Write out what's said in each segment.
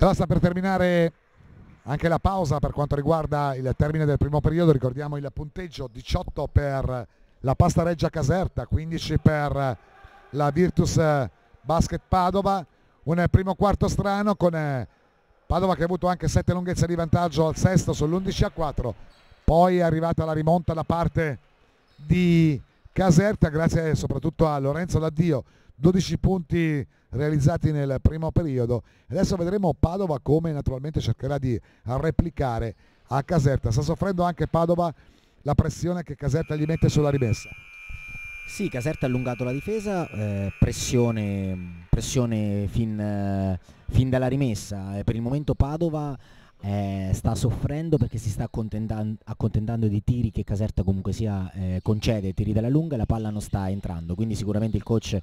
Allora sta per terminare anche la pausa per quanto riguarda il termine del primo periodo, ricordiamo il punteggio 18 per la Pasta Reggia Caserta, 15 per la Virtus Basket Padova, un primo quarto strano con eh, Padova che ha avuto anche 7 lunghezze di vantaggio al sesto sull'11 a 4, poi è arrivata la rimonta da parte di Caserta grazie soprattutto a Lorenzo D'Addio, 12 punti realizzati nel primo periodo. Adesso vedremo Padova come naturalmente cercherà di replicare a Caserta. Sta soffrendo anche Padova la pressione che Caserta gli mette sulla rimessa. Sì, Caserta ha allungato la difesa, eh, pressione, pressione fin, eh, fin, dalla rimessa. Eh, per il momento Padova eh, sta soffrendo perché si sta accontentando, di tiri che Caserta comunque sia eh, concede, tiri dalla lunga e la palla non sta entrando. Quindi sicuramente il coach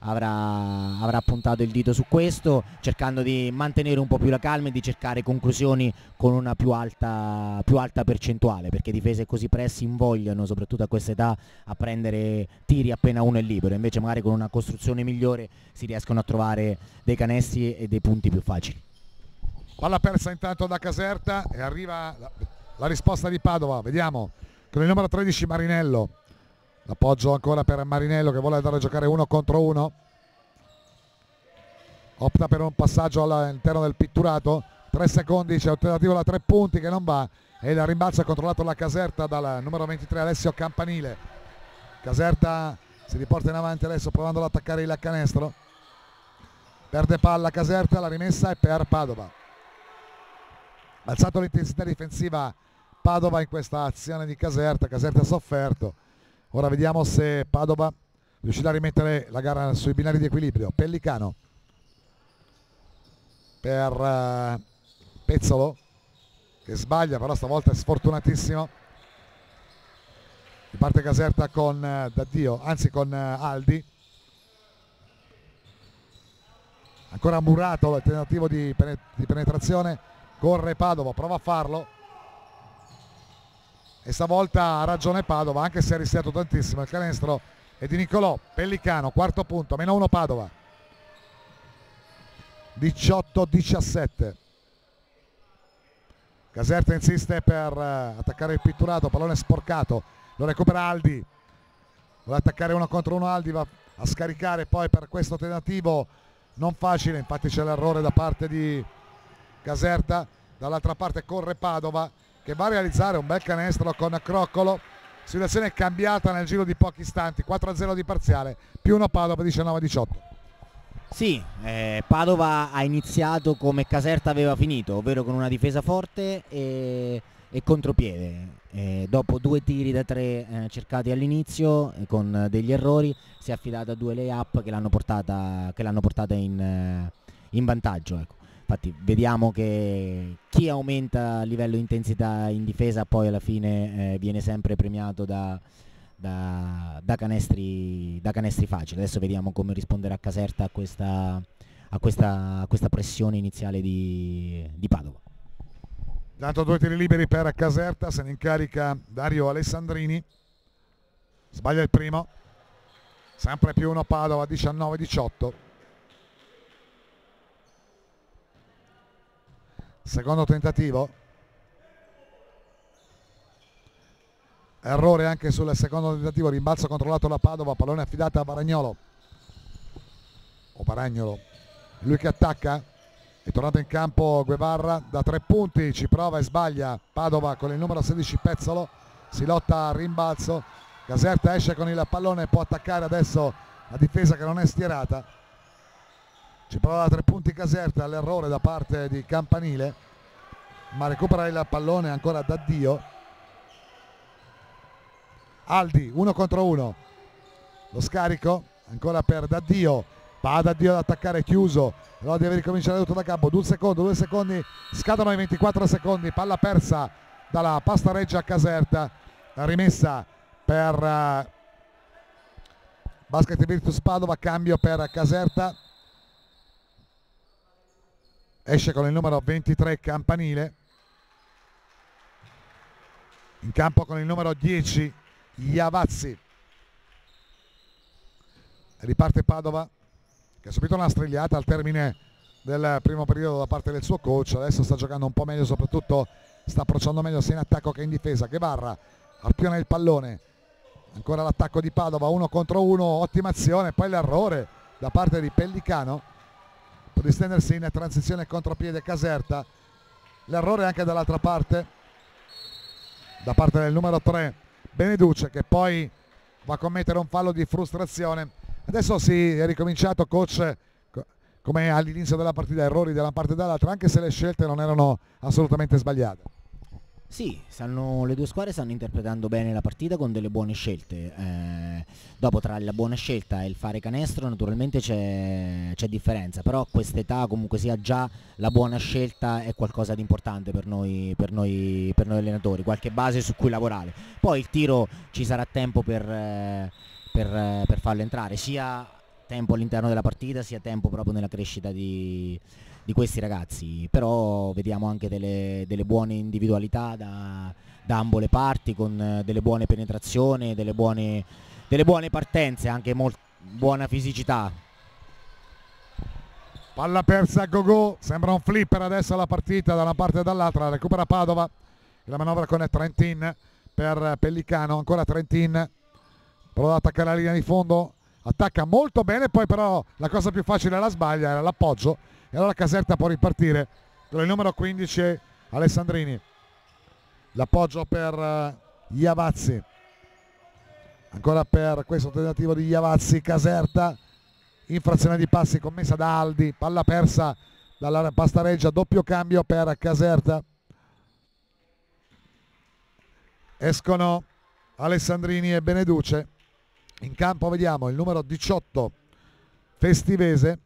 avrà, avrà, puntato il dito su questo, cercando di mantenere un po' più la calma e di cercare conclusioni con una più alta, più alta percentuale, perché difese così pressi invogliano, soprattutto a questa età, a prendere tiri appena uno è libero, invece magari con una costruzione migliore si riescono a trovare dei canestri e dei punti più facili. Palla persa intanto da Caserta e arriva la, la risposta di Padova, vediamo, con il numero 13 Marinello L'appoggio ancora per Marinello che vuole andare a giocare uno contro uno. Opta per un passaggio all'interno del pitturato. Tre secondi, c'è un tentativo da tre punti che non va. E il rimbalzo è controllato la Caserta dal numero 23 Alessio Campanile. Caserta si riporta in avanti adesso provando ad attaccare il canestro. Perde palla Caserta, la rimessa è per Padova. Alzato l'intensità difensiva Padova in questa azione di Caserta. Caserta ha sofferto Ora vediamo se Padova riuscirà a rimettere la gara sui binari di equilibrio. Pellicano per uh, Pezzolo che sbaglia, però stavolta è sfortunatissimo. Parte Caserta con uh, Daddio, anzi con uh, Aldi. Ancora Murato il tentativo di, penetrazione. Corre Padova, prova a farlo e stavolta ha ragione Padova anche se ha rischiato tantissimo il canestro è di Nicolò Pellicano quarto punto meno uno Padova. 18-17 Caserta insiste per eh, attaccare il pitturato pallone sporcato lo recupera Aldi. Vuole attaccare uno contro uno Aldi va a scaricare poi per questo tentativo non facile infatti c'è l'errore da parte di Caserta dall'altra parte corre Padova che va a realizzare un bel canestro con Croccolo situazione cambiata nel giro di pochi istanti 4-0 di parziale più uno Padova 19-18 sì, eh, Padova ha iniziato come Caserta aveva finito, ovvero con una difesa forte e, e contropiede. Eh, dopo due tiri da tre eh, cercati all'inizio, eh, con degli errori, si è affidata a due lay-up che l'hanno portata, che l'hanno portata in, eh, in vantaggio. Ecco. Infatti vediamo che chi aumenta il livello di intensità in difesa poi alla fine eh, viene sempre premiato da, da, da, canestri, da, canestri, facili. Adesso vediamo come risponderà Caserta a questa, a questa, a questa pressione iniziale di, di Padova. Dato due tiri liberi per Caserta, se ne incarica Dario Alessandrini. Sbaglia il primo. Sempre più uno Padova 19-18. Secondo tentativo. Errore anche sul secondo tentativo rimbalzo controllato da Padova pallone affidato a Baragnolo. O Baragnolo. Lui che attacca. È tornato in campo Guevarra da tre punti ci prova e sbaglia. Padova con il numero 16 Pezzolo si lotta a rimbalzo. Caserta esce con il pallone può attaccare adesso la difesa che non è stierata ci prova da tre punti Caserta l'errore da parte di Campanile. Ma recupera il pallone ancora da Dio Aldi uno contro uno. Lo scarico ancora per Daddio. Va Daddio ad attaccare chiuso. Però deve ricominciare tutto da capo. Due secondi due secondi. Scadono i 24 secondi. Palla persa dalla pasta reggia a Caserta. La rimessa per uh, Basket Virtus Padova. Cambio per Caserta esce con il numero 23 Campanile. In campo con il numero 10 Iavazzi. Riparte Padova che ha subito una strigliata al termine del primo periodo da parte del suo coach, adesso sta giocando un po' meglio, soprattutto sta approcciando meglio sia in attacco che in difesa. Guevara arpiona il pallone, ancora l'attacco di Padova, uno contro uno, ottima azione, poi l'errore da parte di Pellicano, può distendersi in transizione contropiede Caserta, l'errore anche dall'altra parte, da parte del numero 3 Beneduce che poi va a commettere un fallo di frustrazione. Adesso si è ricominciato coach come all'inizio della partita, errori da una parte e dall'altra, anche se le scelte non erano assolutamente sbagliate. Sì, stanno, le due squadre stanno interpretando bene la partita con delle buone scelte. Eh, dopo tra la buona scelta e il fare canestro naturalmente c'è, differenza, però quest'età comunque sia già la buona scelta è qualcosa di importante per noi, per noi, per noi allenatori, qualche base su cui lavorare. Poi il tiro ci sarà tempo per, per, per farlo entrare, sia tempo all'interno della partita sia tempo proprio nella crescita di, di questi ragazzi, però vediamo anche delle, delle buone individualità da, da, ambo le parti, con delle buone penetrazioni, delle buone, delle buone partenze, anche buona fisicità. Palla persa a Gogò, sembra un flipper adesso la partita da una parte e dall'altra, recupera Padova, la manovra con Trentin per Pellicano, ancora Trentin, prova ad attaccare la linea di fondo, attacca molto bene, poi però la cosa più facile la sbaglia, era l'appoggio e allora Caserta può ripartire con il numero 15 Alessandrini. L'appoggio per uh, Iavazzi. Ancora per questo tentativo di Iavazzi Caserta. Infrazione di passi commessa da Aldi. Palla persa dalla Pastareggia. Doppio cambio per Caserta. Escono Alessandrini e Beneduce. In campo vediamo il numero 18 Festivese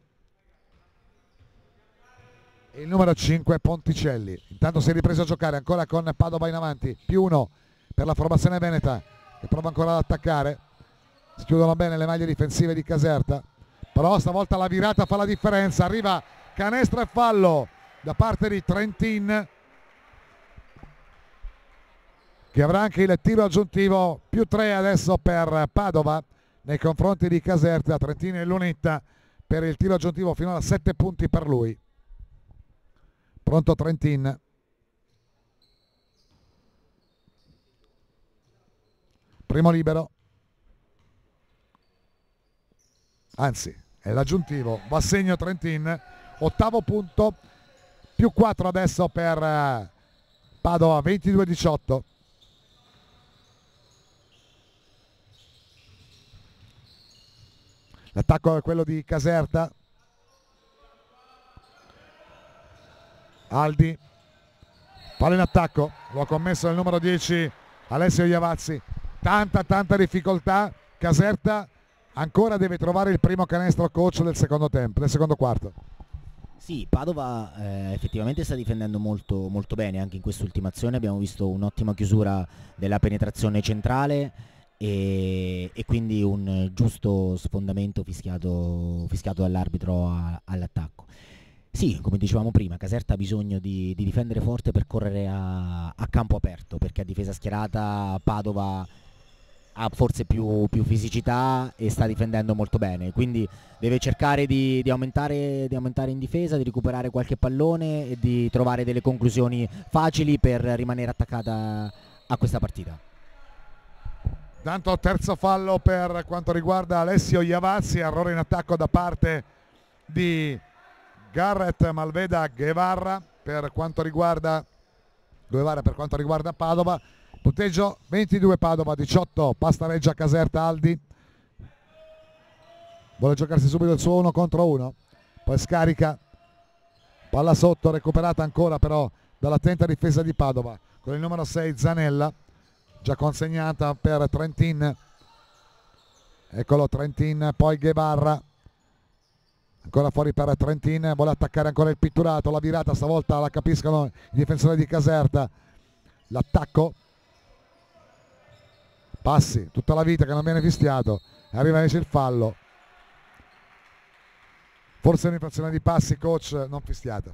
il numero 5 Ponticelli. Intanto si è ripreso a giocare ancora con Padova in avanti, più uno per la formazione veneta che prova ancora ad attaccare. Si chiudono bene le maglie difensive di Caserta, però stavolta la virata fa la differenza, arriva canestro e fallo da parte di Trentin che avrà anche il tiro aggiuntivo più 3 adesso per Padova nei confronti di Caserta, Trentin e Lunetta per il tiro aggiuntivo fino a 7 punti per lui. Pronto Trentin. Primo libero. Anzi, è l'aggiuntivo. Va segno Trentin. Ottavo punto. Più 4 adesso per eh, Padova, 22-18. L'attacco è quello di Caserta. Aldi. Palla in attacco lo ha commesso il numero 10 Alessio Iavazzi. Tanta tanta difficoltà. Caserta ancora deve trovare il primo canestro coach del secondo tempo del secondo quarto. Sì, Padova eh, effettivamente sta difendendo molto, molto bene anche in quest'ultima azione, abbiamo visto un'ottima chiusura della penetrazione centrale e, e, quindi un giusto sfondamento fischiato, fischiato dall'arbitro all'attacco. Sì, come dicevamo prima, Caserta ha bisogno di, di difendere forte per correre a, a, campo aperto, perché a difesa schierata Padova ha forse più, più, fisicità e sta difendendo molto bene, quindi deve cercare di, di, aumentare, di, aumentare, in difesa, di recuperare qualche pallone e di trovare delle conclusioni facili per rimanere attaccata a questa partita. Tanto terzo fallo per quanto riguarda Alessio Iavazzi, errore in attacco da parte di Garrett Malveda Guevara per quanto riguarda Guevara per quanto riguarda Padova. Punteggio 22 Padova 18 Pastareggia Caserta Aldi. Vuole giocarsi subito il suo 1 contro 1 poi scarica. Palla sotto recuperata ancora però dall'attenta difesa di Padova. Con il numero 6 Zanella già consegnata per Trentin. Eccolo Trentin poi Guevara ancora fuori per Trentin vuole attaccare ancora il pitturato la virata stavolta la capiscono i difensori di Caserta. L'attacco. Passi tutta la vita che non viene fischiato arriva invece il fallo. Forse un'infrazione di passi coach non fischiata.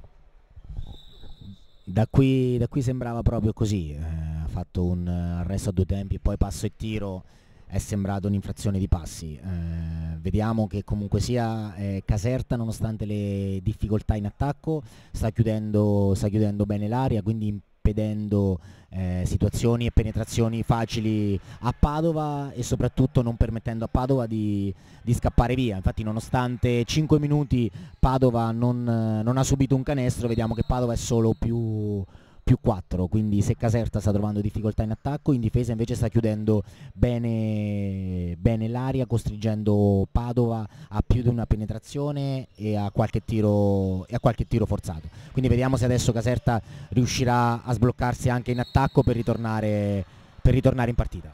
Da qui, da qui sembrava proprio così eh, ha fatto un arresto a due tempi poi passo e tiro è sembrata un'infrazione di passi. Eh, vediamo che comunque sia eh, Caserta, nonostante le difficoltà in attacco, sta chiudendo, sta chiudendo bene l'aria, quindi impedendo eh, situazioni e penetrazioni facili a Padova e soprattutto non permettendo a Padova di, di scappare via. Infatti nonostante 5 minuti Padova non, non ha subito un canestro, vediamo che Padova è solo più più 4, quindi se Caserta sta trovando difficoltà in attacco, in difesa invece sta chiudendo bene, bene l'aria, costringendo Padova a più di una penetrazione e a, qualche tiro, e a qualche tiro forzato. Quindi vediamo se adesso Caserta riuscirà a sbloccarsi anche in attacco per ritornare, per ritornare in partita.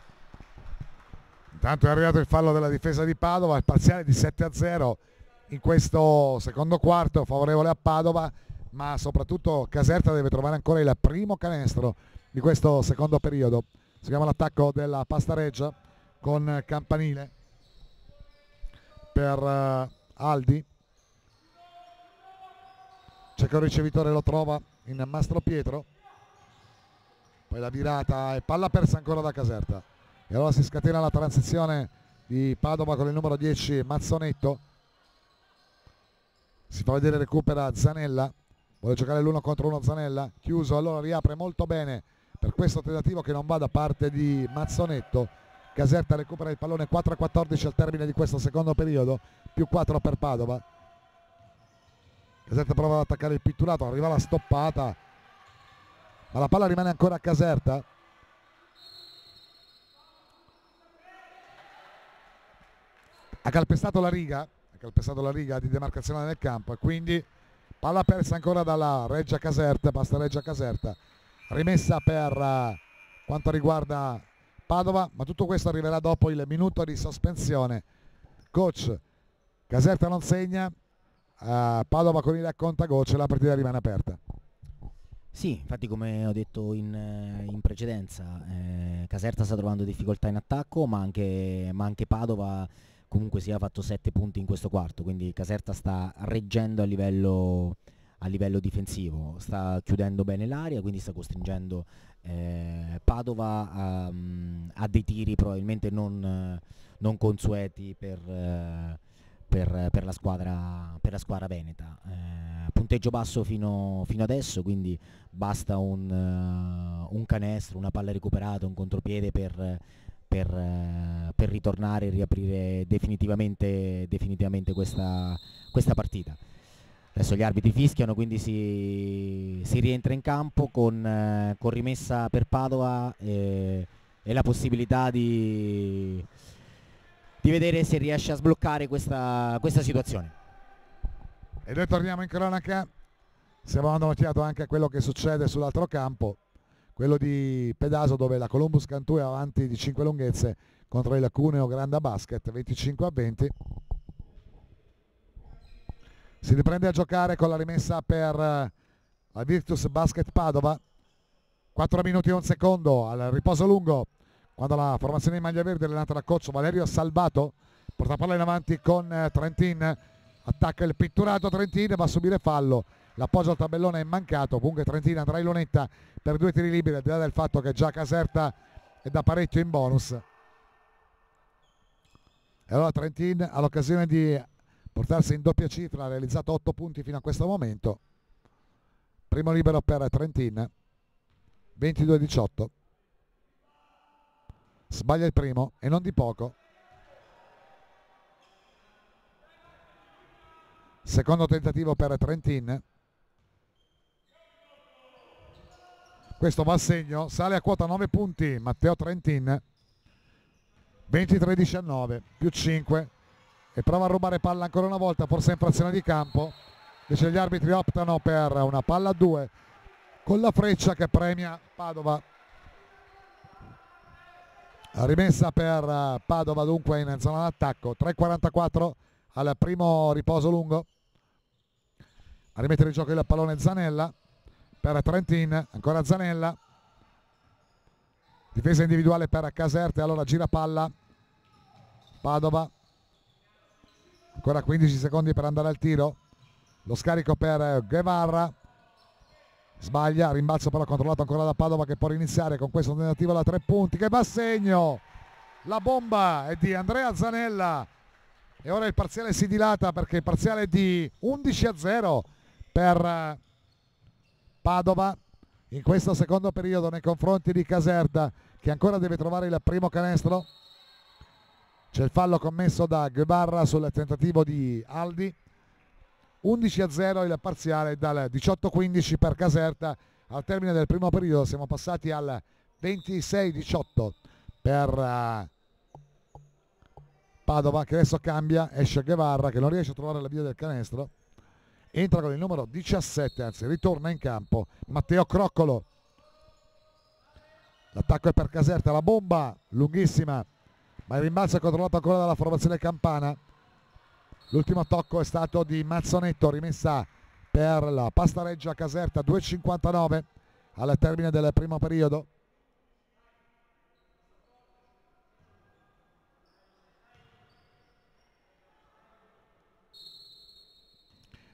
Intanto è arrivato il fallo della difesa di Padova, il parziale di 7 a 0 in questo secondo quarto favorevole a Padova ma soprattutto Caserta deve trovare ancora il primo canestro di questo secondo periodo. Seguiamo l'attacco della Pastareggia con Campanile per uh, Aldi. C'è che il ricevitore lo trova in Mastro Pietro. Poi la virata e palla persa ancora da Caserta. E allora si scatena la transizione di Padova con il numero 10 Mazzonetto. Si fa vedere recupera Zanella vuole giocare l'uno contro uno Zanella? Chiuso allora riapre molto bene per questo tentativo che non va da parte di Mazzonetto. Caserta recupera il pallone 4-14 al termine di questo secondo periodo più 4 per Padova. Caserta prova ad attaccare il pitturato arriva la stoppata ma la palla rimane ancora a Caserta. Ha calpestato la riga ha calpestato la riga di demarcazione del campo e quindi palla persa ancora dalla Reggia Caserta basta Reggia Caserta. Rimessa per uh, quanto riguarda Padova ma tutto questo arriverà dopo il minuto di sospensione. Coach Caserta non segna uh, Padova con il contagocce la partita rimane aperta. Sì, infatti come ho detto in, in precedenza, eh, Caserta sta trovando difficoltà in attacco, ma anche, ma anche Padova comunque sia fatto 7 punti in questo quarto, quindi Caserta sta reggendo a livello, a livello difensivo, sta chiudendo bene l'aria, quindi sta costringendo eh, Padova a, a, dei tiri probabilmente non, non consueti per, eh, per, per, la squadra, per, la squadra, veneta. Eh, punteggio basso fino, fino, adesso, quindi basta un, uh, un, canestro, una palla recuperata, un contropiede per per, eh, per ritornare e riaprire definitivamente, definitivamente questa, questa, partita. Adesso gli arbitri fischiano, quindi si, si rientra in campo con, eh, con rimessa per Padova e, e la possibilità di, di, vedere se riesce a sbloccare questa, questa situazione. E noi torniamo in cronaca, stiamo dando occhiato anche a quello che succede sull'altro campo quello di Pedaso dove la Columbus Cantù è avanti di 5 lunghezze contro il Cuneo Granda Basket 25 a 20 si riprende a giocare con la rimessa per eh, la Virtus Basket Padova. 4 minuti e un secondo al riposo lungo. Quando la formazione in maglia verde allenata da coach Valerio Salvato porta palla in avanti con eh, Trentin. Attacca il pitturato Trentin va a subire fallo l'appoggio al tabellone è mancato. Comunque Trentin andrà in lunetta per due tiri liberi al di là del fatto che già Caserta è da parecchio in bonus. E allora Trentin ha l'occasione di portarsi in doppia cifra ha realizzato 8 punti fino a questo momento. Primo libero per Trentin 22-18 sbaglia il primo e non di poco. Secondo tentativo per Trentin questo va a segno sale a quota 9 punti Matteo Trentin 23-19 più 5 e prova a rubare palla ancora una volta forse in frazione di campo. Invece gli arbitri optano per una palla a 2 con la freccia che premia Padova. Rimessa per Padova dunque in zona d'attacco 3.44 al primo riposo lungo. A rimettere in gioco il pallone Zanella per Trentin, ancora Zanella, difesa individuale per Caserte, allora gira palla, Padova, ancora 15 secondi per andare al tiro, lo scarico per Guevara, sbaglia, rimbalzo però controllato ancora da Padova che può iniziare con questo tentativo da tre punti che va a segno. La bomba è di Andrea Zanella. E ora il parziale si dilata perché il parziale è di 11 a 0 per Padova. In questo secondo periodo nei confronti di Caserta che ancora deve trovare il primo canestro c'è il fallo commesso da Guebarra sul tentativo di Aldi. 11 a 0 il parziale dal 18-15 per Caserta. Al termine del primo periodo siamo passati al 26-18 per uh, Padova che adesso cambia esce Guevarra che non riesce a trovare la via del canestro entra con il numero 17 anzi ritorna in campo. Matteo Croccolo. L'attacco è per Caserta la bomba lunghissima ma il rimbalzo è controllato ancora dalla formazione Campana. L'ultimo tocco è stato di Mazzonetto rimessa per la Pastareggia Caserta 2.59 al termine del primo periodo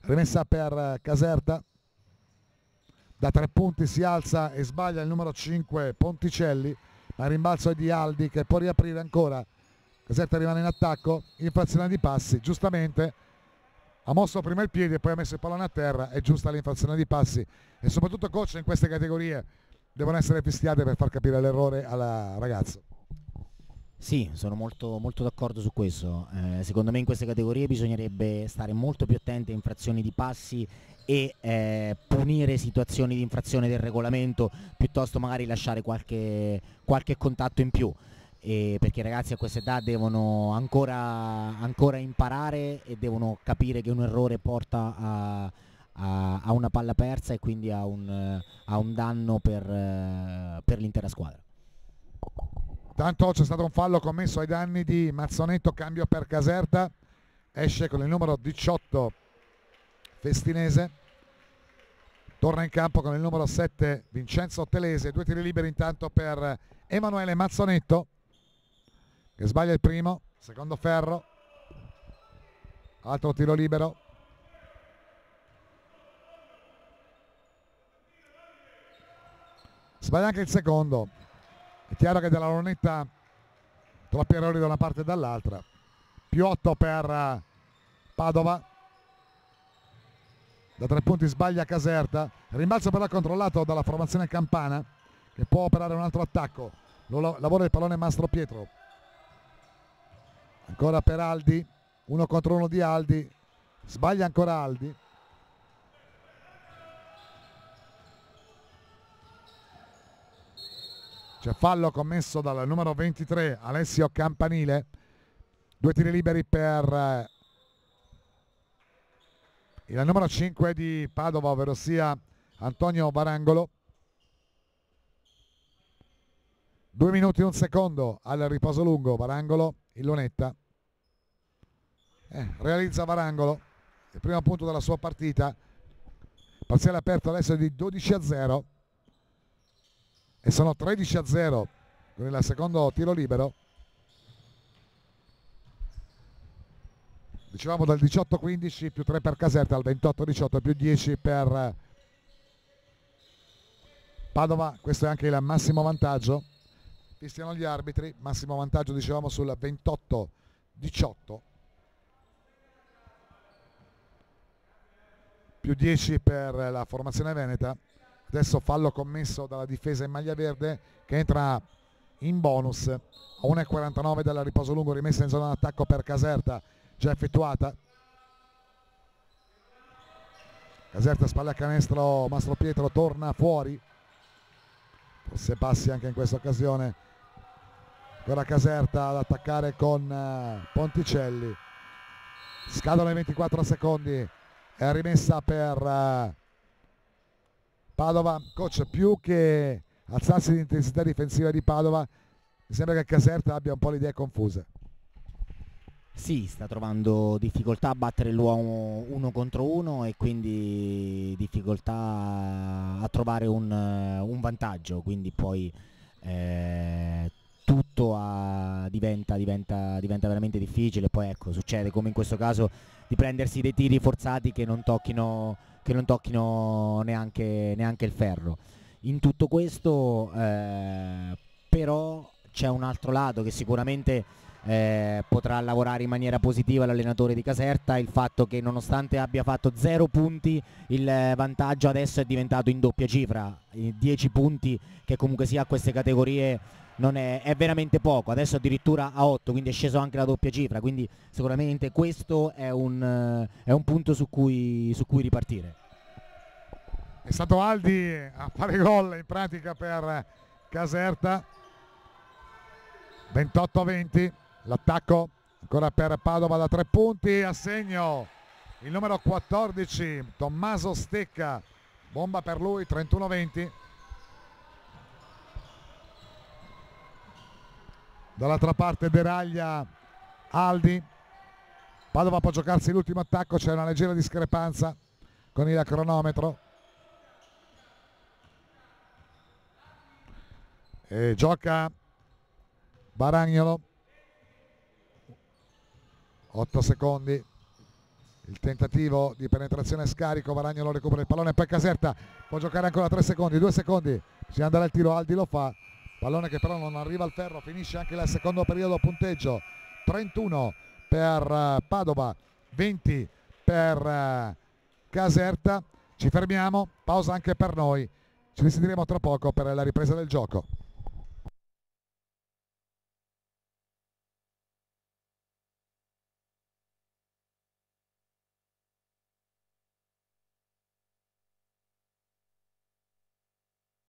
rimessa per Caserta. Da tre punti si alza e sbaglia il numero 5 Ponticelli. Ma il rimbalzo è di Aldi che può riaprire ancora. Caserta rimane in attacco infrazione di passi giustamente. Ha mosso prima il piede e poi ha messo il pallone a terra. È giusta l'infrazione di passi. E soprattutto coach in queste categorie devono essere fischiate per far capire l'errore al ragazzo sì, sono molto, molto d'accordo su questo. Eh, secondo me in queste categorie bisognerebbe stare molto più attenti a infrazioni di passi e eh, punire situazioni di infrazione del regolamento piuttosto magari lasciare qualche, qualche contatto in più. E perché i ragazzi a questa età devono ancora, ancora, imparare e devono capire che un errore porta a, a, a una palla persa e quindi a un, a un danno per, per l'intera squadra. Tanto c'è stato un fallo commesso ai danni di Mazzonetto, cambio per Caserta, esce con il numero 18 Festinese, torna in campo con il numero 7 Vincenzo Telese, due tiri liberi intanto per Emanuele Mazzonetto che sbaglia il primo, secondo ferro, altro tiro libero. Sbaglia anche il secondo, è chiaro che della lunetta troppi errori da una parte e dall'altra. Più 8 per eh, Padova. Da tre punti sbaglia Caserta. Rimbalzo però controllato dalla formazione Campana che può operare un altro attacco. Lo lavora il pallone Mastro Pietro. Ancora per Aldi. Uno contro uno di Aldi. Sbaglia ancora Aldi C'è fallo commesso dal numero 23 Alessio Campanile. Due tiri liberi per eh, il numero 5 di Padova, ovvero sia Antonio Barangolo. Due minuti e un secondo al riposo lungo. Barangolo in lunetta. Eh, realizza Barangolo il primo punto della sua partita. Parziale aperto adesso di 12 a 0 e sono 13 a 0 con il secondo tiro libero. Dicevamo dal 18-15 più 3 per Caserta al 28-18 più 10 per Padova. Questo è anche il massimo vantaggio. Fischiano gli arbitri massimo vantaggio dicevamo sul 28-18 più 10 per la formazione veneta adesso fallo commesso dalla difesa in maglia verde che entra in bonus. A 1.49 dalla riposo lungo rimessa in zona d'attacco per Caserta già effettuata. Caserta spalla a canestro Mastro Pietro torna fuori. Forse passi anche in questa occasione. Ancora Caserta ad attaccare con eh, Ponticelli. Scadono i 24 secondi. È rimessa per uh, Padova, coach, più che alzarsi l'intensità difensiva di Padova, mi sembra che Caserta abbia un po' le idee confuse. Sì, sta trovando difficoltà a battere l'uomo uno contro uno e quindi difficoltà a trovare un, un vantaggio, quindi poi eh, tutto a, diventa, diventa, diventa, veramente difficile, poi ecco succede come in questo caso di prendersi dei tiri forzati che non tocchino, che non tocchino neanche, neanche, il ferro. In tutto questo eh, però c'è un altro lato che sicuramente eh, potrà lavorare in maniera positiva l'allenatore di Caserta, il fatto che nonostante abbia fatto 0 punti il vantaggio adesso è diventato in doppia cifra, 10 punti che comunque sia a queste categorie non è, è, veramente poco, adesso addirittura a 8, quindi è sceso anche la doppia cifra, quindi sicuramente questo è un, è un punto su cui, su cui ripartire. È stato Aldi a fare gol in pratica per Caserta, 28-20, l'attacco ancora per Padova da tre punti, a segno il numero 14 Tommaso Stecca, bomba per lui, 31-20. dall'altra parte deraglia Aldi. Padova può giocarsi l'ultimo attacco c'è una leggera discrepanza con il cronometro. E gioca Baragnolo 8 secondi. Il tentativo di penetrazione scarico Baragnolo recupera il pallone poi Caserta può giocare ancora 3 secondi 2 secondi. Bisogna andare al tiro Aldi lo fa. Pallone che però non arriva al ferro finisce anche il secondo periodo punteggio. 31 per eh, Padova 20 per eh, Caserta. Ci fermiamo pausa anche per noi. Ci risentiremo tra poco per la ripresa del gioco